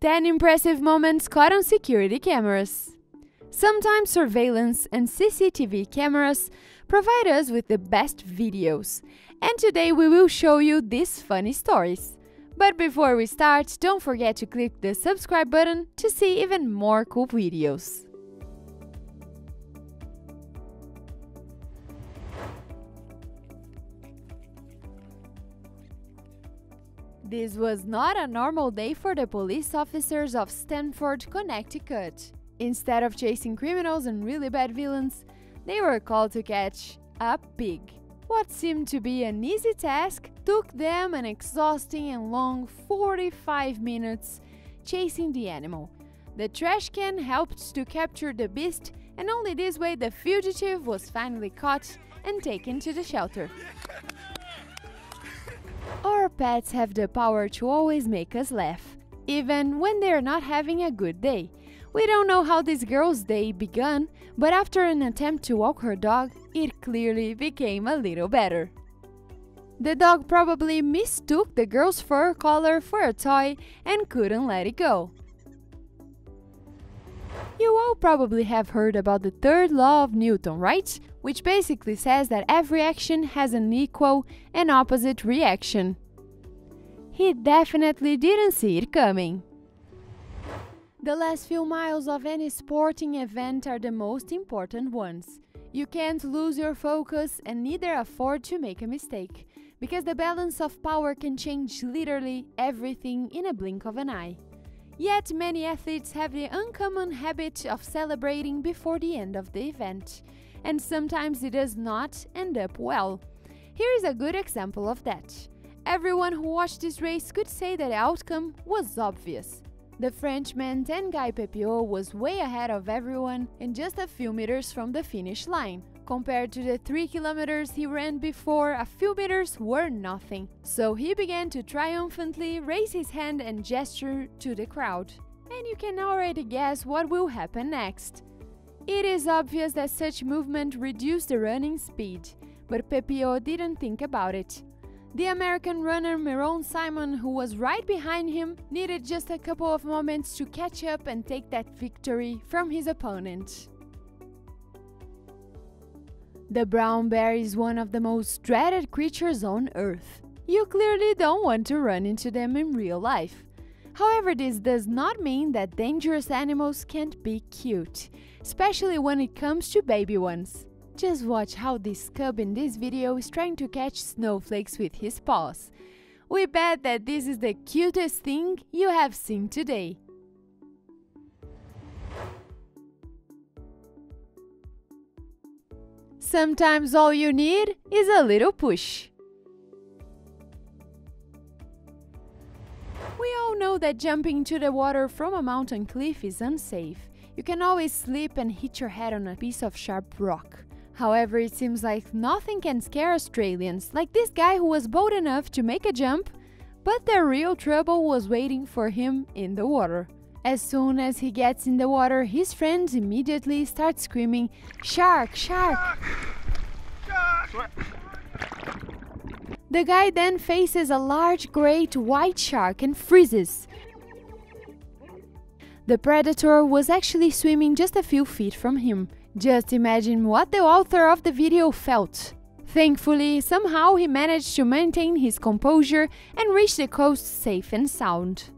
10 impressive moments caught on security cameras. Sometimes surveillance and CCTV cameras provide us with the best videos, and today we will show you these funny stories. But before we start, don't forget to click the subscribe button to see even more cool videos. This was not a normal day for the police officers of Stamford, Connecticut. Instead of chasing criminals and really bad villains, they were called to catch a pig. What seemed to be an easy task took them an exhausting and long 45 minutes chasing the animal. The trash can helped to capture the beast, and only this way the fugitive was finally caught and taken to the shelter. Our pets have the power to always make us laugh, even when they're not having a good day. We don't know how this girl's day began, but after an attempt to walk her dog, it clearly became a little better. The dog probably mistook the girl's fur collar for a toy and couldn't let it go. You all probably have heard about the third law of Newton, right? Which basically says that every action has an equal and opposite reaction. He definitely didn't see it coming. The last few miles of any sporting event are the most important ones. You can't lose your focus and neither afford to make a mistake, because the balance of power can change literally everything in a blink of an eye. Yet many athletes have the uncommon habit of celebrating before the end of the event, and sometimes it does not end up well. Here is a good example of that. Everyone who watched this race could say that the outcome was obvious. The Frenchman Tanguy Pépiot was way ahead of everyone and just a few meters from the finish line. Compared to the 3 kilometers he ran before, a few meters were nothing. So he began to triumphantly raise his hand and gesture to the crowd. And you can already guess what will happen next. It is obvious that such movement reduced the running speed, but Pépiot didn't think about it. The American runner Myron Simon, who was right behind him, needed just a couple of moments to catch up and take that victory from his opponent. The brown bear is one of the most dreaded creatures on Earth. You clearly don't want to run into them in real life. However, this does not mean that dangerous animals can't be cute, especially when it comes to baby ones. Just watch how this cub in this video is trying to catch snowflakes with his paws. We bet that this is the cutest thing you have seen today. Sometimes all you need is a little push. We all know that jumping into the water from a mountain cliff is unsafe. You can always slip and hit your head on a piece of sharp rock. However, it seems like nothing can scare Australians, like this guy who was bold enough to make a jump, but the real trouble was waiting for him in the water. As soon as he gets in the water, his friends immediately start screaming, Shark! Shark! Shark! The guy then faces a large great white shark and freezes. The predator was actually swimming just a few feet from him. Just imagine what the author of the video felt. Thankfully, somehow he managed to maintain his composure and reach the coast safe and sound.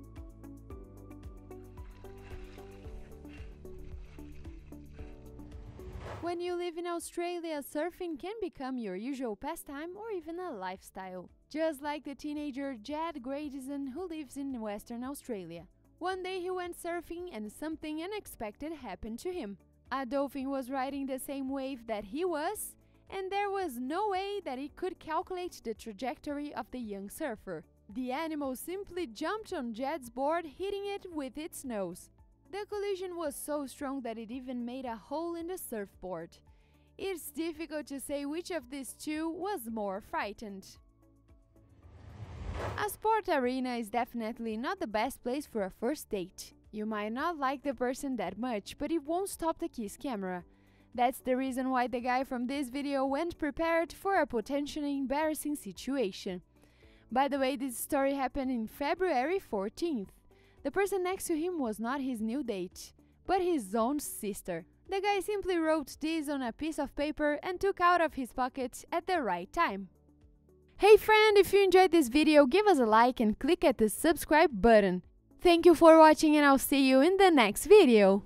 When you live in Australia, surfing can become your usual pastime or even a lifestyle. Just like the teenager Jed Gradison who lives in Western Australia. One day he went surfing and something unexpected happened to him. A dolphin was riding the same wave that he was, and there was no way that he could calculate the trajectory of the young surfer. The animal simply jumped on Jed's board, hitting it with its nose. The collision was so strong that it even made a hole in the surfboard. It's difficult to say which of these two was more frightened. A sport arena is definitely not the best place for a first date. You might not like the person that much, but it won't stop the kiss camera. That's the reason why the guy from this video went prepared for a potentially embarrassing situation. By the way, this story happened in February 14th. The person next to him was not his new date, but his own sister. The guy simply wrote this on a piece of paper and took out of his pocket at the right time. Hey friend, if you enjoyed this video, give us a like and click at the subscribe button. Thank you for watching and I'll see you in the next video.